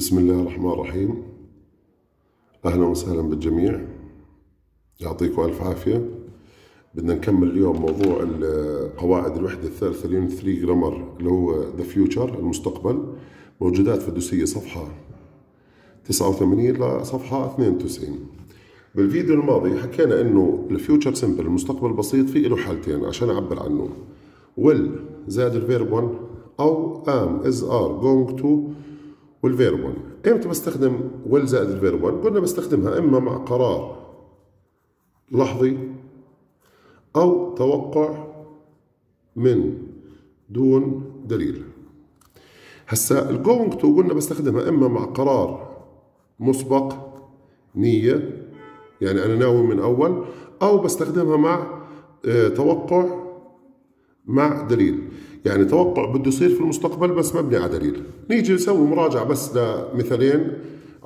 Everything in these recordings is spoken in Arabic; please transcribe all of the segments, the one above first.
بسم الله الرحمن الرحيم. أهلا وسهلا بالجميع. يعطيكم ألف عافية. بدنا نكمل اليوم موضوع قواعد الوحدة الثالثة ال unit 3 grammar اللي هو the future المستقبل. موجودات في الدوسية صفحة 89 لصفحة 92 بالفيديو الماضي حكينا إنه ال future simple المستقبل البسيط في له حالتين عشان أعبر عنه. Will زائد ال verb 1 أو am is are going to وال verb 1 إمتى بستخدم will زائد ال verb 1 قلنا بستخدمها إما مع قرار لحظي أو توقع من دون دليل. هسا ال going to قلنا بستخدمها إما مع قرار مسبق نية يعني أنا ناوي من أول أو بستخدمها مع آه، توقع مع دليل. يعني توقع بده يصير في المستقبل بس مبني على دليل. نيجي نسوي مراجعة بس لمثالين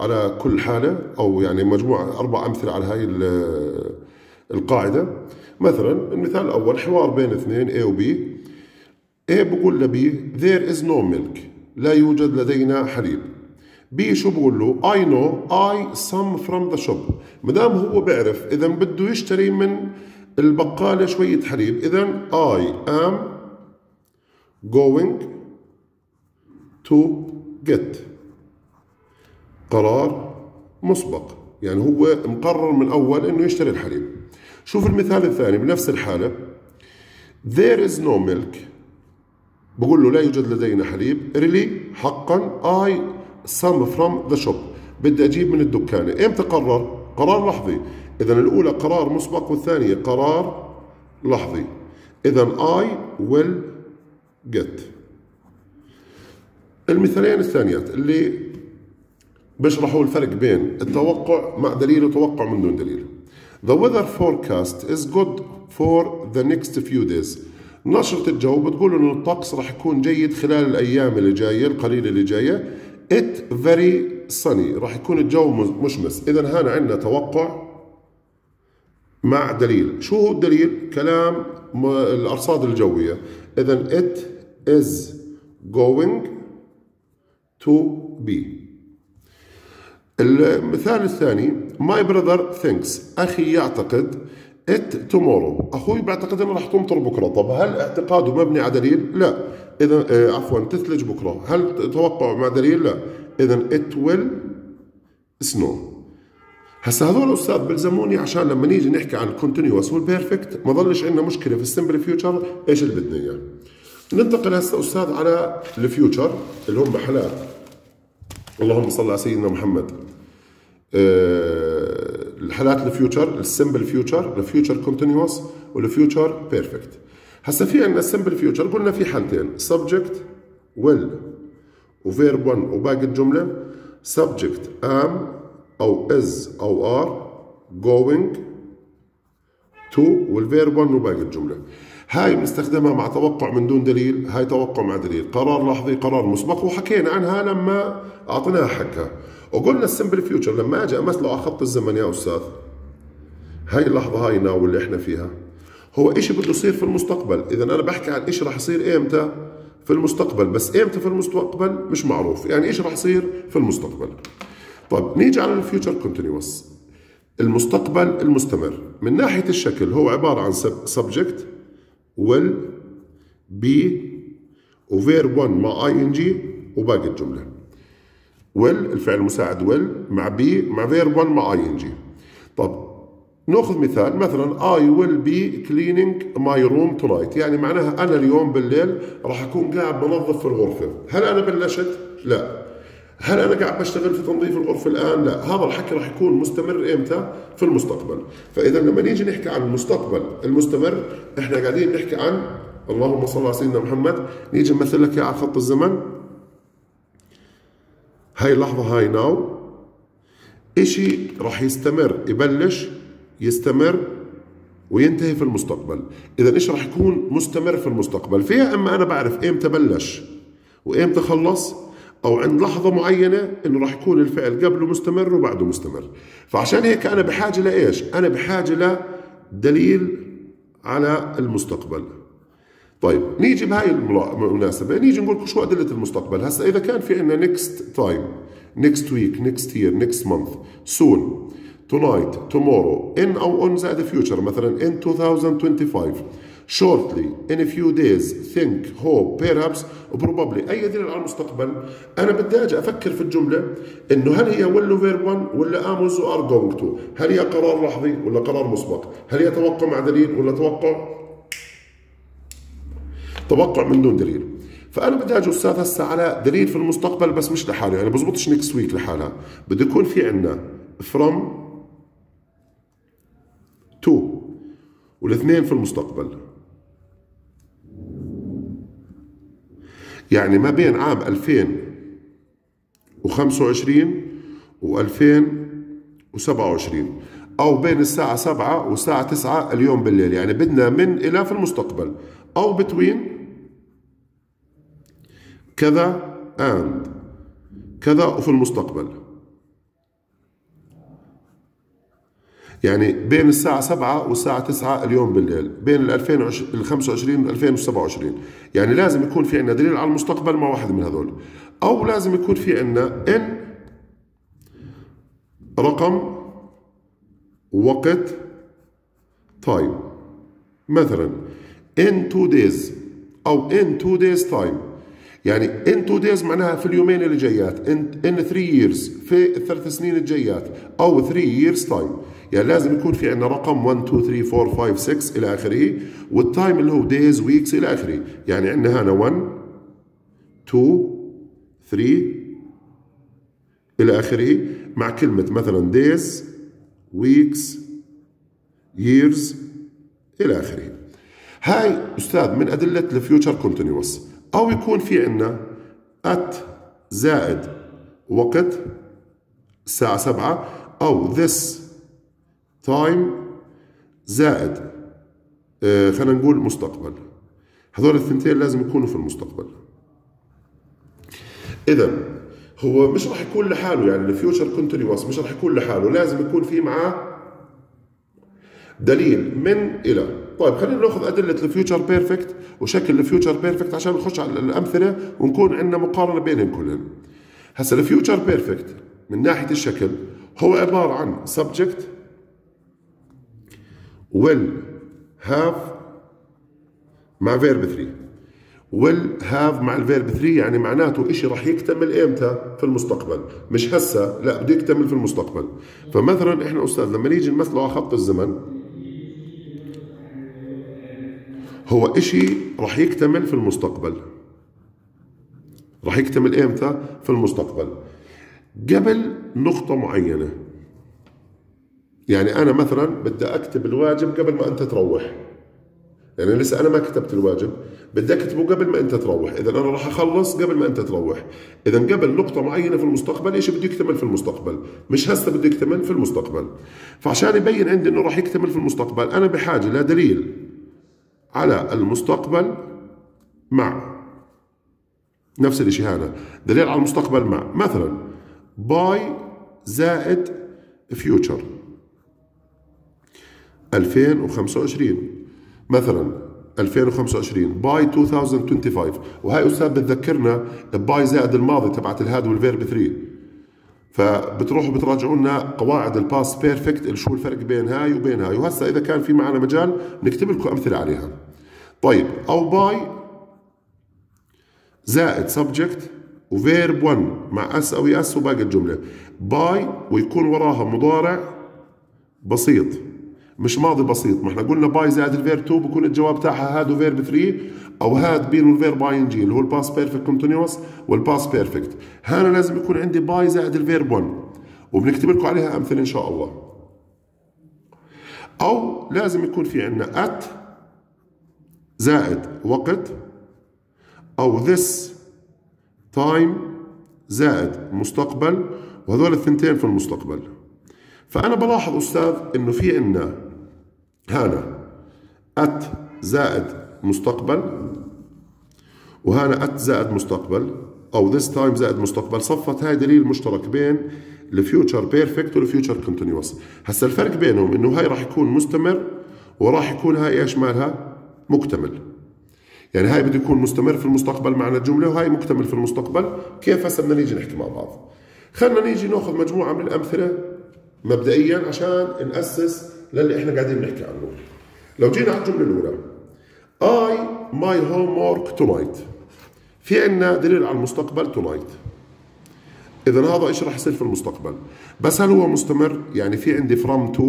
على كل حالة أو يعني مجموعة أربع أمثلة على هاي ال- القاعدة. مثلا المثال الأول حوار بين اثنين A و B. A بقول ل B there is no milk. لا يوجد لدينا حليب. B شو بقول له؟ I know. I some from the shop. مدام هو بيعرف إذا بده يشتري من البقالة شوية حليب إذا I am going to get. قرار مسبق. يعني هو مقرر من أول إنه يشتري الحليب. شوف المثال الثاني بنفس الحالة. There is no milk. بقول له لا يوجد لدينا حليب. Really? حقا. I some from the shop. بدي أجيب من الدكانة إمتى قرر؟ قرار لحظي. إذا الأولى قرار مسبق والثانية قرار لحظي. إذا I will get المثالين الثانيات اللي بيشرحوا الفرق بين التوقع مع دليل وتوقع من دون دليل. The weather forecast is good for the next few days. نشرة الجو بتقول إنه الطقس راح يكون جيد خلال الأيام اللي جاية القليله اللي جاية. It very sunny راح يكون الجو مشمس. اذا هنا عندنا توقع مع دليل. شو هو الدليل؟ كلام الأرصاد الجوية. اذا it is going to be. المثال الثاني my brother thinks أخي يعتقد it tomorrow. أخوي بيعتقد أنه راح تمطر بكرة. طب هل اعتقاده مبني على دليل؟ لا. إذا آه، عفوا تثلج بكرة. هل توقع مع دليل؟ لا. إذا it will snow. هسا هذول أستاذ بلزموني عشان لما نيجي نحكي عن ال continuous وال perfect ما ضلش عندنا مشكلة في ال simple future إيش اللي بدنا إياه؟ ننتقل هسه أستاذ على ال future اللي هم حالات اللهم صل على سيدنا محمد. آه، الحالات ال future ال simple future ال future continuous وال future perfect هسا في عندنا ال simple future قلنا في حالتين subject will و verb 1 وباقي الجملة. subject am أو is أو are going to وال verb 1 وباقي الجملة. هاي بنستخدمها مع توقع من دون دليل هاي توقع مع دليل. قرار لحظي قرار مسبق. وحكينا عنها لما أعطيناها حقها. وقلنا ال simple future لما أجي امثله على خط الزمن يا أستاذ هاي اللحظة هاي now اللي إحنا فيها. هو إشي بده يصير في المستقبل؟ اذا أنا بحكي عن إشي راح يصير إمتى في المستقبل. بس إمتى في المستقبل؟ مش معروف. يعني إيش راح يصير في المستقبل؟ طيب نيجي على ال future continuous المستقبل المستمر. من ناحية الشكل هو عبارة عن subject will be و verb 1 مع ing وباقي الجملة. will الفعل المساعد will مع be مع verb 1 مع ing. طب نأخذ مثال مثلا I will be cleaning my room tonight. يعني معناها أنا اليوم بالليل راح أكون قاعد بنظف في الغرفة. هل أنا بلشت؟ لا. هل أنا قاعد بشتغل في تنظيف الغرفة الآن؟ لا، هذا الحكي راح يكون مستمر إمتى؟ في المستقبل، فإذا لما نيجي نحكي عن المستقبل المستمر إحنا قاعدين نحكي عن اللهم صل على سيدنا محمد، نيجي نمثل لك على خط الزمن. هاي اللحظة هاي ناو. إشي راح يستمر يبلش يستمر وينتهي في المستقبل. إذا إيش راح يكون مستمر في المستقبل؟ فيها إما أنا بعرف إمتى بلش وإمتى خلص أو عند لحظة معينة إنه راح يكون الفعل قبله مستمر وبعده مستمر. فعشان هيك أنا بحاجة لإيش؟ أنا بحاجة لدليل على المستقبل. طيب نيجي بهاي المناسبة نيجي نقول شو أدلة المستقبل. هسا إذا كان في عندنا next time next week next year next month soon tonight tomorrow in أو on زائد future مثلا in 2025 shortly in a few days think hope perhaps probably أي دليل على المستقبل أنا بدي أجي أفكر في الجملة إنه هل هي will verb 1 ولا am is are going to هل هي قرار لحظي ولا قرار مسبق؟ هل هي توقع مع دليل ولا توقع؟ توقع من دون دليل. فأنا بدي أجي أستاذ هسه على دليل في المستقبل بس مش لحاله يعني بزبطش next week لحالها. بده يكون في عندنا from to والاثنين في المستقبل. يعني ما بين عام 2025 و 2027 أو بين الساعة 7 والساعة 9 اليوم بالليل. يعني بدنا من إلى في المستقبل. أو بتوين كذا and كذا وفي المستقبل. يعني بين الساعة 7 والساعة 9 اليوم بالليل بين ال 2025 و 2027 يعني لازم يكون في عندنا دليل على المستقبل مع واحد من هذول. أو لازم يكون في عندنا إن رقم وقت time مثلا in two days أو in two days time يعني in two days معناها في اليومين اللي جايات. in, in three years في الثلاث سنين الجايات. أو three years time. يعني لازم يكون في عندنا رقم 1 2 3 4 5 6 إلى آخره وال time اللي هو days weeks إلى آخره. يعني عندنا هنا 1 2 3 إلى آخره مع كلمة مثلا days weeks years إلى آخره. هاي أستاذ من أدلة ال future continuous أو يكون في عندنا at زائد وقت الساعة 7 أو this time زائد آه خلينا نقول مستقبل. هذول الثنتين لازم يكونوا في المستقبل. اذا هو مش راح يكون لحاله يعني الفيوتشر كونتينيوس مش راح يكون لحاله لازم يكون في معاه دليل من إلى. طيب خلينا نأخذ أدلة ال future perfect وشكل ال future perfect عشان نخش على الأمثلة ونكون عندنا مقارنة بينهم كلهم. هسا ال future perfect من ناحية الشكل هو عبارة عن subject will have مع verb 3 will have مع ال verb 3 يعني معناته إشي راح يكتمل إمتى؟ في المستقبل. مش هسه لا بده يكتمل في المستقبل. فمثلا إحنا أستاذ لما نيجي نمثله على خط الزمن هو إشي راح يكتمل في المستقبل. راح يكتمل إمتى؟ في المستقبل. قبل نقطة معينة. يعني أنا مثلا بدي أكتب الواجب قبل ما أنت تروح. يعني لسه أنا ما كتبت الواجب بدي أكتبه قبل ما أنت تروح. إذا أنا راح أخلص قبل ما أنت تروح. إذا قبل نقطة معينة في المستقبل إيش بده يكتمل في المستقبل؟ مش هسه بده يكتمل في المستقبل. فعشان يبين عندي إنه راح يكتمل في المستقبل أنا بحاجة لدليل على المستقبل مع نفس الشيء هذا. دليل على المستقبل مع. مثلا باي زائد فيوتشر 2025 مثلا 2025 by 2025 وهي أستاذ بتذكرنا by زائد الماضي تبعت ال had وال verb 3 فبتروحوا بتراجعوا لنا قواعد ال past perfect شو الفرق بين هاي وبين هاي. وهسه إذا كان في معنا مجال نكتب لكم أمثلة عليها. طيب أو by زائد subject و verb 1 مع s أو es وباقي الجملة. by ويكون وراها مضارع بسيط. مش ماضي بسيط. ما إحنا قلنا by زائد ال verb 2 بكون الجواب تاعها had و verb 3 أو had been ال verb ing اللي هو ال past perfect continuous وال past perfect. هنا لازم يكون عندي by زائد ال verb 1 وبنكتب لكم عليها أمثلة إن شاء الله. أو لازم يكون في عندنا at زائد وقت أو this time زائد مستقبل وهذول الثنتين في المستقبل. فأنا بلاحظ أستاذ إنه في عندنا هنا at زائد مستقبل وهنا at زائد مستقبل أو this time زائد مستقبل. صفت هاي دليل مشترك بين ال future perfect وال future continuous هسا الفرق بينهم إنه هاي راح يكون مستمر وراح يكون هاي إيش مالها؟ مكتمل. يعني هاي بده يكون مستمر في المستقبل معنى الجملة وهاي مكتمل في المستقبل. كيف هسا بدنا نيجي نحكي مع بعض؟ خلينا نيجي ناخذ مجموعة من الأمثلة مبدئيا عشان نأسس للي إحنا قاعدين نحكي عنه. لو جينا على الجملة الأولى. I my homework tonight. في عندنا دليل على المستقبل tonight. إذا هذا إيش راح يصير في المستقبل؟ بس هل هو مستمر؟ يعني في عندي from to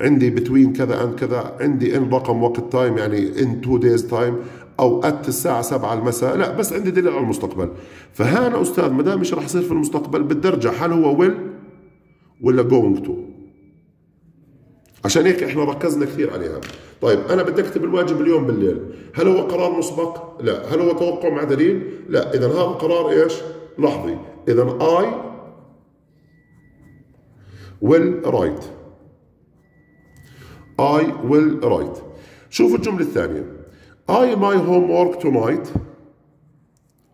عندي between كذا and كذا عندي in رقم وقت time يعني in two days time أو at الساعة 7 المساء. لا بس عندي دليل على المستقبل. فهنا أستاذ ما دام مش راح يصير في المستقبل بدي ارجع هل هو will ولا going to. عشان هيك إحنا ركزنا كثير عليها. طيب أنا بدي أكتب الواجب اليوم بالليل. هل هو قرار مسبق؟ لا. هل هو توقع مع دليل؟ لا. إذا هذا قرار إيش؟ لحظي. إذا I will write. I will write. شوفوا الجملة الثانية. I my homework tonight.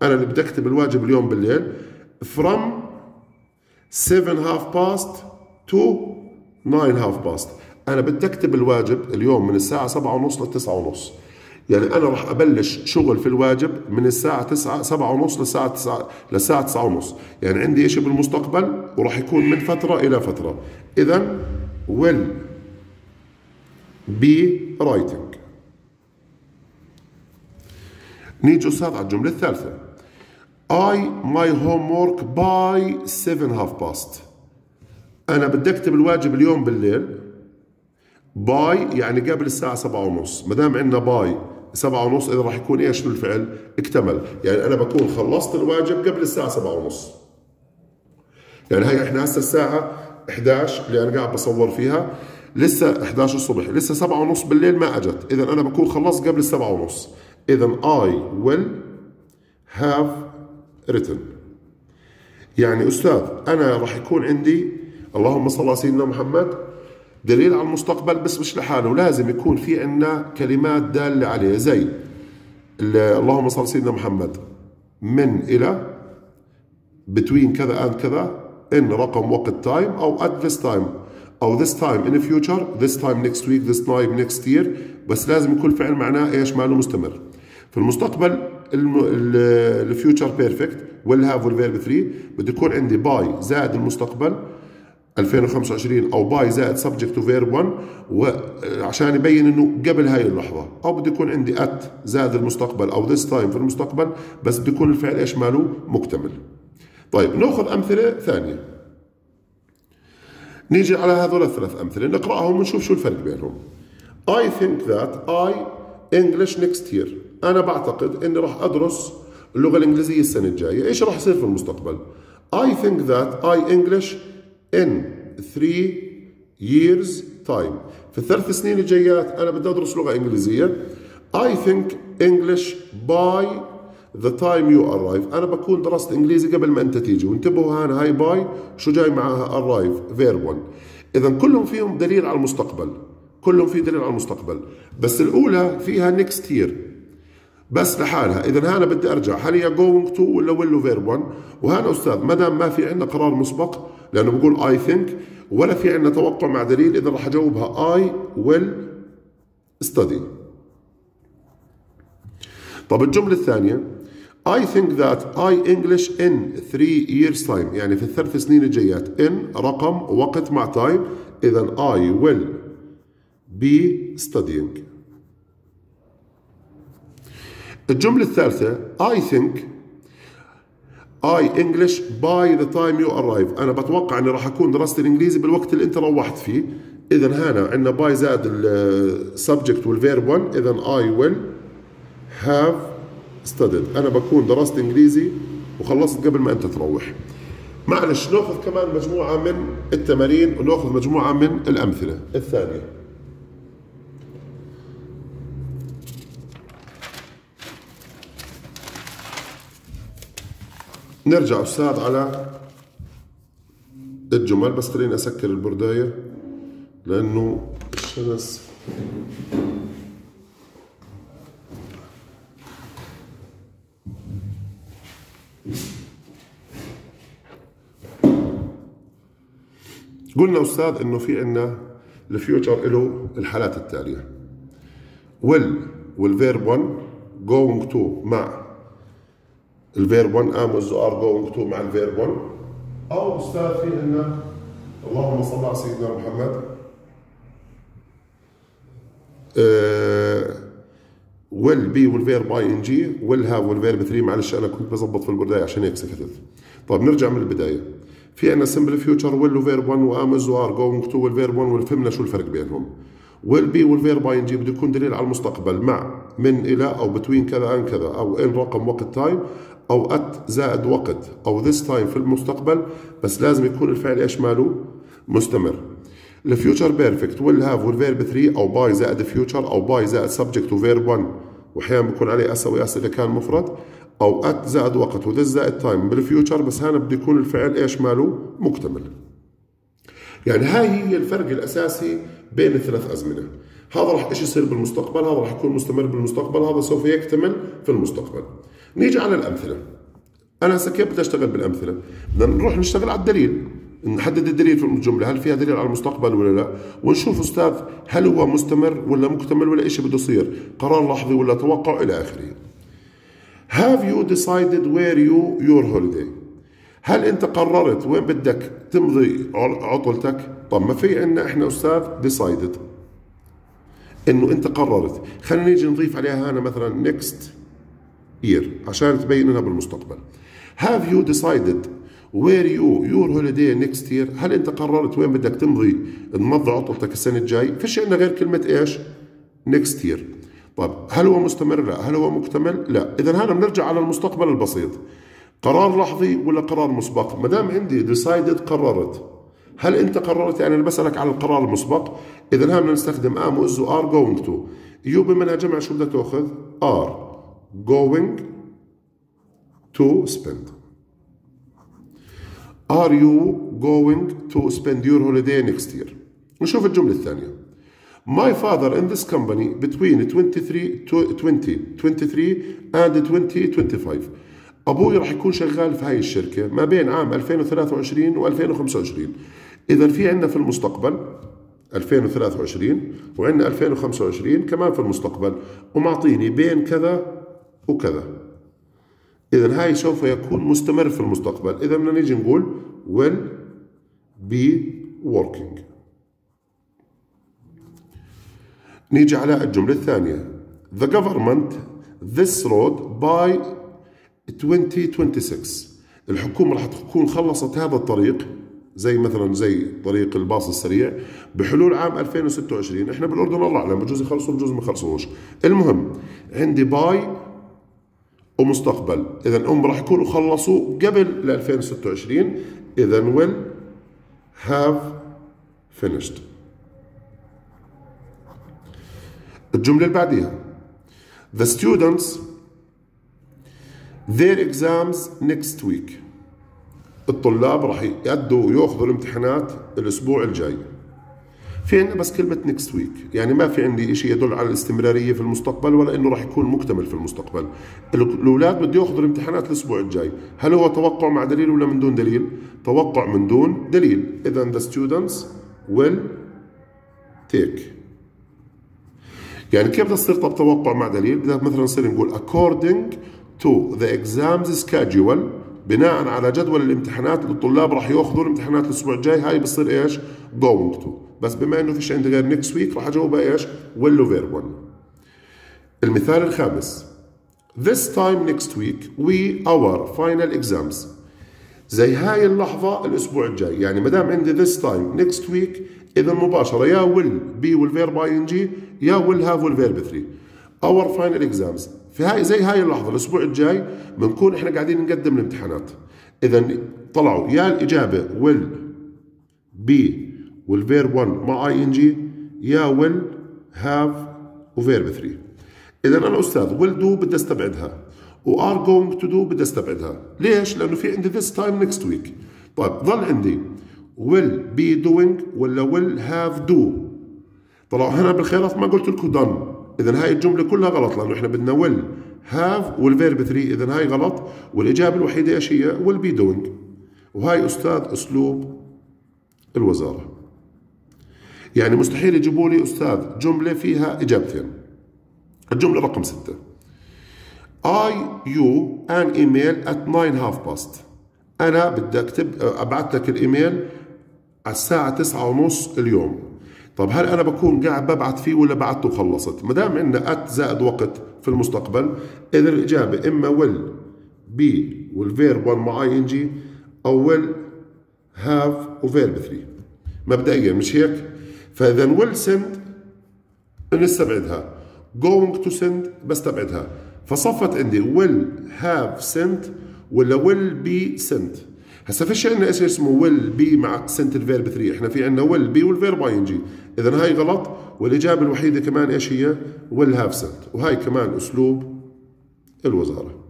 أنا اللي بدي أكتب الواجب اليوم بالليل. From 7 half past to 9 half past. أنا بدي أكتب الواجب اليوم من الساعة 7 ونص ل 9 ونص. يعني أنا راح أبلش شغل في الواجب من الساعة 9 7 ونص للساعة 9 للساعة 9 ونص. يعني عندي شيء بالمستقبل؟ وراح يكون من فترة إلى فترة. إذا will be writing. نيجي أستاذ على الجملة الثالثة. I my homework by 7 half past. أنا بدي أكتب الواجب اليوم بالليل. باي يعني قبل الساعة سبعة ونص. ما دام عندنا باي سبعة ونص إذا راح يكون إيش بالفعل؟ اكتمل. يعني أنا بكون خلصت الواجب قبل الساعة سبعة ونص. يعني هي إحنا هسه الساعة 11 اللي أنا قاعد بصور فيها. لسه 11 الصبح. لسه 7 ونص بالليل ما أجت. اذا أنا بكون خلصت قبل السبعة ونص. اذا I will have written. يعني أستاذ أنا راح يكون عندي اللهم صل على سيدنا محمد دليل على المستقبل بس مش لحاله لازم يكون في عندنا كلمات دالة عليه زي اللهم صل على سيدنا محمد. من إلى between كذا and كذا in رقم وقت time أو at this time. أو this time in the future this time next week this time next year. بس لازم يكون فعل معناه إيش؟ ماله مستمر. في المستقبل ال future perfect will have وال verb 3 بده يكون عندي by زائد المستقبل 2025 أو by زائد subject و verb 1 وعشان يبين إنه قبل هاي اللحظة. أو بده يكون عندي at زائد المستقبل أو this time في المستقبل بس بده يكون الفعل إيش ماله؟ مكتمل. طيب نأخذ أمثلة ثانية. نيجي على هذول الثلاث أمثلة نقرأهم ونشوف شو الفرق بينهم. I think that I English next year. أنا بعتقد إني راح أدرس اللغة الإنجليزية السنة الجاية. إيش راح يصير في المستقبل؟ I think that I English in three years time. في الثلاث سنين الجايات أنا بدي أدرس لغة إنجليزية. I think English by the time you arrive. أنا بكون درست إنجليزي قبل ما أنت تيجي. وانتبهوا هان هاي by شو جاي معها arrive verb 1 اذا كلهم فيهم دليل على المستقبل. كلهم في دليل على المستقبل. بس الأولى فيها next year. بس لحالها. اذا هنا بدي أرجع. هل هي going to ولا will verb 1 وهنا أستاذ ما دام ما في عندنا قرار مسبق لأنه بقول I think ولا في عندنا توقع مع دليل اذا راح أجاوبها I will study. طب الجملة الثانية. I think that I English in three years time. يعني في الثلاث سنين الجايات. in رقم وقت مع time. إذا I will be studying. الجملة الثالثة I think I English by the time you arrive. أنا بتوقع أني راح أكون درست الإنجليزي بالوقت اللي أنت روحت فيه. إذا هنا عندنا by زائد ال subject وال verb 1 إذا I will have studied. أنا بكون درست إنجليزي وخلصت قبل ما أنت تروح. معلش نأخذ كمان مجموعة من التمارين ونأخذ مجموعة من الأمثلة. الثانية. نرجع أستاذ على الجمل بس خليني أسكر البرداية لأنه الشمس قلنا أستاذ إنه في عندنا ال future له الحالات التالية. will وال verb 1 going to مع. ال verb 1 am is are going to مع ال verb 1 أو أستاذ في عندنا اللهم صل على سيدنا محمد. will be وال verb ing will have وال verb 3 معلش أنا كنت بظبط في البداية عشان هيك سكتت. طيب نرجع من البداية. في عندنا سمبل فيوتشر ويل وفيرب 1 وامز وار جوينج تو والفيرب 1 وفهمنا شو الفرق بينهم. will be وال verb ing بده يكون دليل على المستقبل مع من إلى أو between كذا and كذا أو in رقم وقت time أو at زائد وقت أو this time في المستقبل بس لازم يكون الفعل إيش ماله؟ مستمر. ال future perfect will have وال verb 3 أو by زائد future أو by زائد subject و verb 1 واحيانا بيكون عليه s أو es إذا كان مفرد. أو at زائد وقت و this زائد time بال future بس هنا بده يكون الفعل إيش ماله؟ مكتمل. يعني هاي هي الفرق الأساسي بين الثلاث أزمنة. هذا راح إيش يصير بالمستقبل؟ هذا راح يكون مستمر بالمستقبل هذا سوف يكتمل في المستقبل. نيجي على الأمثلة. أنا هسه كيف بدي أشتغل بالأمثلة؟ بدنا نروح نشتغل على الدليل. نحدد الدليل في الجملة هل فيها دليل على المستقبل ولا لا؟ ونشوف أستاذ هل هو مستمر ولا مكتمل ولا شيء بده يصير. قرار لحظي ولا توقع إلى آخره. Have you decided where you your holiday? هل أنت قررت وين بدك تمضي عطلتك؟ طب ما في عندنا إحنا أستاذ decided. إنه أنت قررت. خلينا نيجي نضيف عليها هنا مثلا next. Year عشان تبين انها بالمستقبل. Have you decided where you your holiday next year هل أنت قررت وين بدك تمضي تمضي عطلتك السنة الجاي؟ فيش عندنا غير كلمة إيش؟ next year. طيب هل هو مستمر؟ لا. هل هو مكتمل؟ لا. اذا هنا بنرجع على المستقبل البسيط. قرار لحظي ولا قرار مسبق؟ ما دام عندي decided قررت. هل أنت قررت؟ يعني أنا بسألك على القرار المسبق. اذا هنا نستخدم am is are going to you بما جمع شو بدك تأخذ؟ are going to spend. Are you going to spend your holiday next year? نشوف الجملة الثانية. My father in this company between 23 2023 and 2025 أبوي راح يكون شغال في هاي الشركة ما بين عام 2023 و 2025 إذا في عندنا في المستقبل 2023 وعندنا 2025 كمان في المستقبل. ومعطيني بين كذا وكذا. إذا هاي سوف يكون مستمر في المستقبل. إذا بدنا نيجي نقول will be working. نيجي على الجملة الثانية. The government this road by 2026 الحكومة راح تكون خلصت هذا الطريق زي مثلا زي طريق الباص السريع بحلول عام 2026 إحنا بالأردن الله أعلم بجوز يخلصوا بجوز ما يخلصوش المهم عندي باي ومستقبل. اذا هم راح يكونوا خلصوا قبل ل 2026 اذا will have finished. الجملة اللي بعديها. The students their exams next week. الطلاب راح يأدوا ويأخذوا الامتحانات الأسبوع الجاي. في عندنا بس كلمة next week يعني ما في عندي شيء يدل على الاستمرارية في المستقبل ولا إنه راح يكون مكتمل في المستقبل. الأولاد بده ياخذوا الامتحانات الأسبوع الجاي. هل هو توقع مع دليل ولا من دون دليل؟ توقع من دون دليل. اذا the students will take. يعني كيف بدها تصير طب توقع مع دليل؟ بدها مثلا نصير نقول according to the exams schedule بناء على جدول الامتحانات اللي الطلاب راح ياخذوا الامتحانات الأسبوع الجاي. هاي بصير إيش؟ going to. بس بما إنه فيش عندي غير next week راح اجاوبها إيش؟ will verb 1 المثال الخامس. This time next week we our final exams. زي هاي اللحظة الأسبوع الجاي. يعني ما دام عندي this time next week إذا مباشرة يا will be وال verb ing يا will have وال verb 3 our final exams. في هاي زي هاي اللحظة الأسبوع الجاي بنكون إحنا قاعدين نقدم الامتحانات. إذا طلعوا يا الإجابة will be وال verb 1 مع ing يا will have و verb 3 إذا أنا أستاذ will do بدي أستبعدها و are going to do بدي أستبعدها. ليش؟ لأنه في عندي this time next week. طيب ظل عندي will be doing ولا will have do. طلعوا هنا بالخيارات ما قلت لكم done. اذا هاي الجملة كلها غلط لأنه إحنا بدنا will have وال verb 3 اذا هاي غلط والإجابة الوحيدة إيش هي؟ will be doing وهاي أستاذ أسلوب الوزارة. يعني مستحيل يجيبوا لي أستاذ جملة فيها إجابتين. الجملة رقم ستة. I you an email at 9 half past. أنا بدي أكتب أبعث لك الإيميل على الساعة تسعة ونص اليوم. طب هل أنا بكون قاعد ببعث فيه ولا بعثته وخلصت؟ ما دام عندنا at زائد وقت في المستقبل إذا الإجابة إما will be وال verb 1 مع ing أو will have و verb 3 مبدئيا مش هيك؟ فإذا will send نستبعدها going to send بستبعدها. فصفت عندي will have sent ولا will be sent. هسا فيش عندنا إيش اسمه will be مع sent ال verb 3 إحنا في عندنا will be وال verb ing. اذا هاي غلط. والإجابة الوحيدة كمان إيش هي؟ will have sent. وهاي كمان أسلوب الوزارة.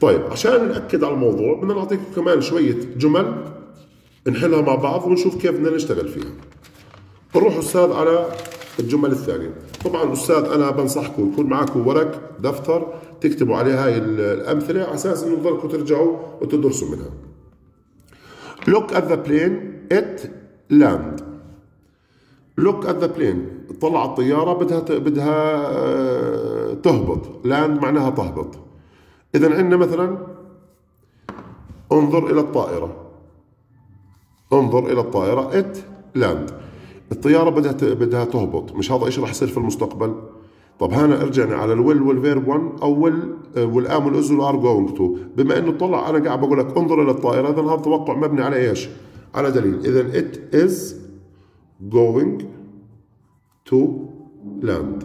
طيب عشان نأكد على الموضوع بدنا نعطيكم كمان شوية جمل. نحلها مع بعض ونشوف كيف بدنا نشتغل فيها. نروح أستاذ على الجمل الثانية. طبعا أستاذ أنا بنصحكم يكون معكم ورق دفتر تكتبوا عليه هاي الأمثلة على أساس إنه تضلكم ترجعوا وتدرسوا منها. Look at the plane it land. Look at the plane. طلع الطيارة بدها بدها آه، تهبط. لاند معناها تهبط. اذا عندنا مثلا انظر إلى الطائرة. انظر إلى الطائرة. It land الطيارة بدها بدها تهبط. مش هذا إيش راح يصير في المستقبل؟ طب هنا ارجعنا على الويل والفيرب 1 أو ويل والآم والاز والار جوينج تو بما إنه طلع أنا قاعد بقول لك انظر إلى الطائرة. اذا هذا توقع مبني على إيش؟ على دليل. اذا it is going to land.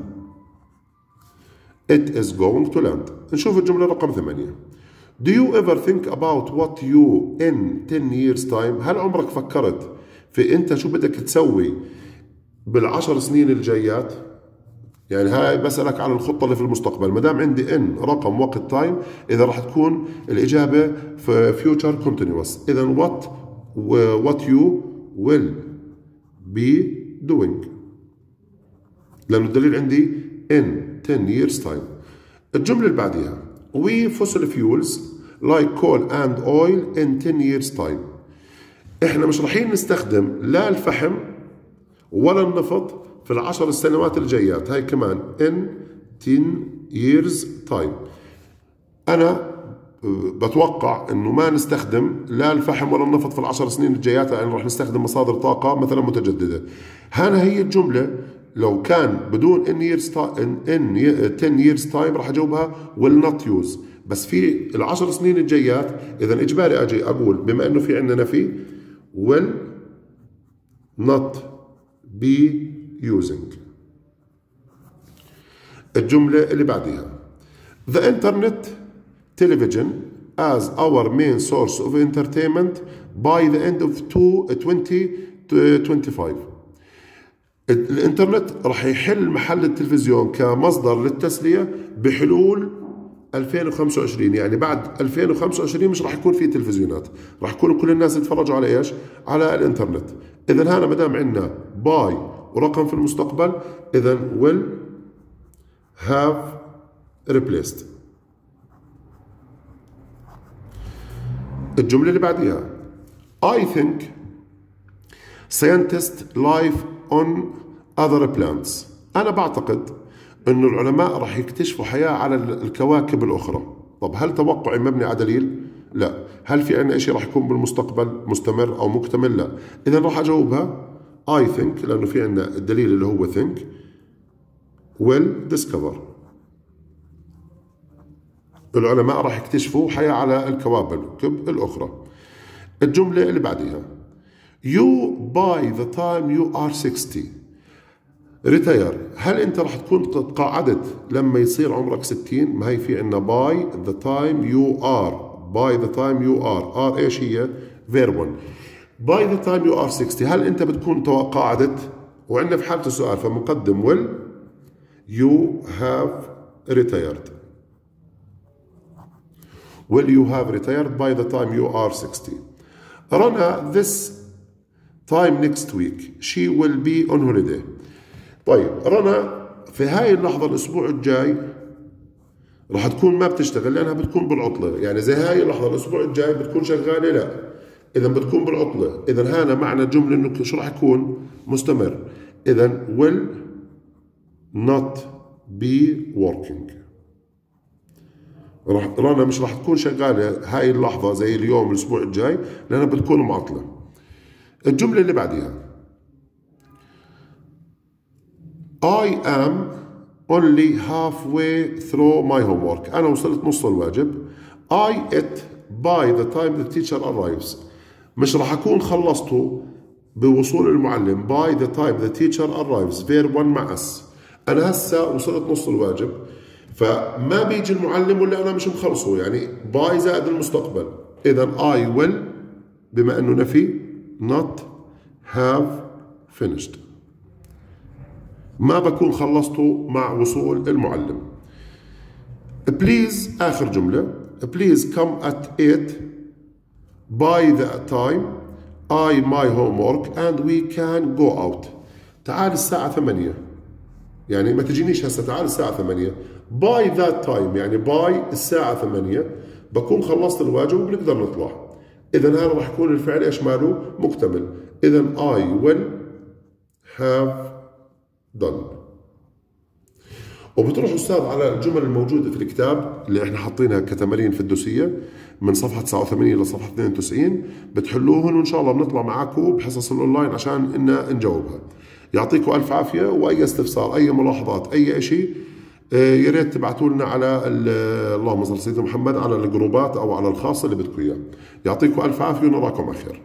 It is going to land. نشوف الجملة رقم ثمانية. Do you ever think about what you in 10 years time هل عمرك فكرت في أنت شو بدك تسوي بالعشر سنين الجايات؟ يعني هاي بسألك عن الخطة اللي في المستقبل. ما دام عندي إن رقم وقت time إذا راح تكون الإجابة في future continuous إذا what what you will be doing لأنه الدليل عندي in 10 years time. الجملة اللي بعديها. We fossil fuels like coal and oil in 10 years time. إحنا مش رايحين نستخدم لا الفحم ولا النفط في العشر السنوات الجايات. هاي كمان in 10 years time. أنا بتوقع إنه ما نستخدم لا الفحم ولا النفط في العشر سنين الجايات لأن يعني راح نستخدم مصادر طاقة مثلا متجددة. هنا هي الجملة لو كان بدون ان years ان ان 10 years time راح أجاوبها؟ Will not use. بس في العشر سنين الجايات إذا إجباري أجي أقول بما إنه في عندنا نفي will not be using. الجملة اللي بعدها The internet television as our main source of entertainment by the end of 2025 الإنترنت راح يحل محل التلفزيون كمصدر للتسلية بحلول 2025 يعني بعد 2025 مش راح يكون في تلفزيونات. راح يكون كل الناس يتفرجوا على إيش؟ على الإنترنت. اذا هنا ما دام عندنا باي ورقم في المستقبل اذا will have replaced. الجملة اللي بعديها. I think scientists life on other planets أنا بعتقد أنه العلماء راح يكتشفوا حياة على الكواكب الأخرى. طب هل توقعي مبني على دليل؟ لا. هل في عندنا شيء راح يكون بالمستقبل مستمر أو مكتمل؟ لا. إذا راح أجاوبها I think لأنه في عندنا الدليل اللي هو think will discover. العلماء راح يكتشفوا حياة على الكواكب الأخرى. الجملة اللي بعدها You by the time you are 60 retire هل أنت راح تكون تقاعدت لما يصير عمرك 60 ما هي في عندنا by the time you are by the time you are are إيش هي؟ verb 1 by the time you are 60 هل أنت بتكون تقاعدت؟ وعندنا في حالة السؤال فمقدم will you have retired. Will you have retired by the time you are 60 Rana this time next week she will be on holiday. طيب رنا في هاي اللحظة الأسبوع الجاي راح تكون ما بتشتغل لأنها بتكون بالعطلة. يعني زي هاي اللحظة الأسبوع الجاي بتكون شغالة؟ لا. إذا بتكون بالعطلة. إذا هنا معنى الجملة إنه شو راح يكون؟ مستمر. إذا will not be working. راح رنا مش راح تكون شغالة هاي اللحظة زي اليوم الأسبوع الجاي لأنها بتكون معطلة. الجملة اللي بعديها. I am only halfway through my homework. أنا وصلت نص الواجب. I it by the time the teacher arrives. مش راح أكون خلصته بوصول المعلم by the time the teacher arrives. Verb 1 مع اس أنا هسا وصلت نص الواجب. فما بيجي المعلم ولا أنا مش مخلصه. يعني by زائد المستقبل. إذا I will بما أنه نفي not have finished. ما بكون خلصته مع وصول المعلم. Please آخر جملة. Please come at 8 by the time I my homework and we can go out. تعال الساعة 8 يعني ما تجينيش هسه تعال الساعة 8 by that time يعني by الساعة 8 بكون خلصت الواجب وبنقدر نطلع. إذا هذا راح يكون الفعل إيش ماله؟ مكتمل. إذا I will have done وبتروح أستاذ على الجمل الموجودة في الكتاب اللي إحنا حاطينها كتمارين في الدوسيه من صفحة 89 لصفحه 92 بتحلوهن وإن شاء الله بنطلع معاكم بحصص الأونلاين عشان إن نجاوبها. يعطيكم ألف عافية وأي استفسار أي ملاحظات أي شيء آه، يا ريت تبعتوا لنا على اللهم صل سيدنا محمد على الجروبات أو على الخاص اللي بدكم إياه. يعطيكم ألف عافية ونراكم على خير.